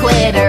quitter.